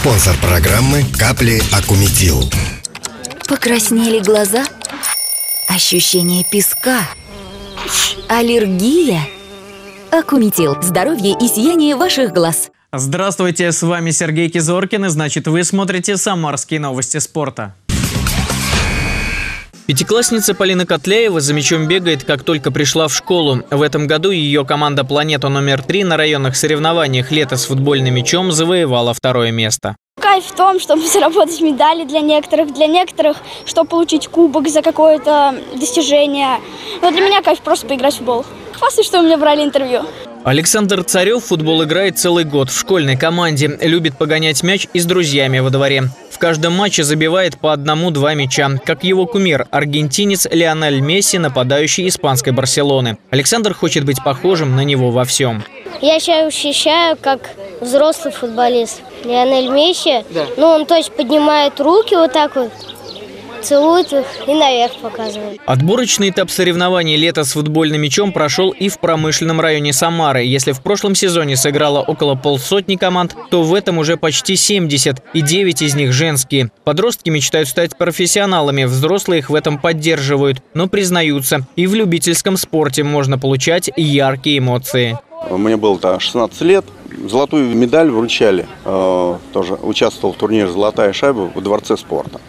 Спонсор программы «Капли Акумитил». Покраснели глаза? Ощущение песка? Аллергия? Акумитил. Здоровье и сияние ваших глаз. Здравствуйте, с вами Сергей Кизоркин, и значит вы смотрите «Самарские новости спорта». Пятиклассница Полина Котляева за мячом бегает, как только пришла в школу. В этом году ее команда «Планета номер три» на районных соревнованиях «Лето с футбольным мячом» завоевала второе место. Кайф в том, чтобы заработать медали для некоторых, для некоторых, чтобы получить кубок за какое-то достижение. Но для меня кайф просто поиграть в футбол. Классно, что у меня брали интервью. Александр Царев футбол играет целый год в школьной команде. Любит погонять мяч и с друзьями во дворе. В каждом матче забивает по одному-два мяча, как его кумир, аргентинец Лионель Месси, нападающий испанской Барселоны. Александр хочет быть похожим на него во всем. Я себя ощущаю как взрослый футболист. Лионель Месси, да. ну он то есть поднимает руки вот так вот, целует их и наверх показывает. Отборочный этап соревнований лета с футбольным мячом прошел и в промышленном районе Самары. Если в прошлом сезоне сыграло около полсотни команд, то в этом уже почти 70, и 9 из них женские. Подростки мечтают стать профессионалами, взрослые их в этом поддерживают, но признаются, и в любительском спорте можно получать яркие эмоции. Мне было 16 лет, золотую медаль вручали, э, тоже участвовал в турнире «Золотая шайба» в Дворце спорта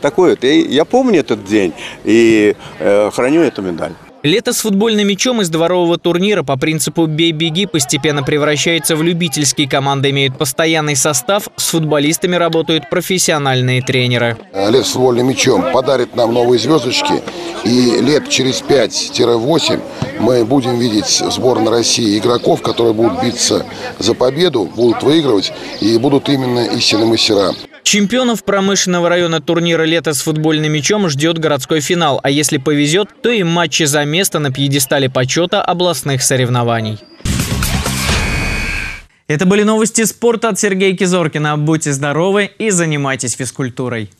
такое. Я помню этот день и э, храню эту медаль. Лето с футбольным мячом из дворового турнира по принципу «бей-беги» постепенно превращается в любительские команды, имеют постоянный состав, с футболистами работают профессиональные тренеры. Лет с футбольным мячом подарит нам новые звездочки, и лет через 5-8 мы будем видеть в сборной России игроков, которые будут биться за победу, будут выигрывать и будут именно истинные мастера. Чемпионов промышленного района турнира «Лето с футбольным мячом» ждет городской финал, а если повезет, то и матчи за место на пьедестале почета областных соревнований. Это были новости спорта от Сергея Кизоркина. Будьте здоровы и занимайтесь физкультурой.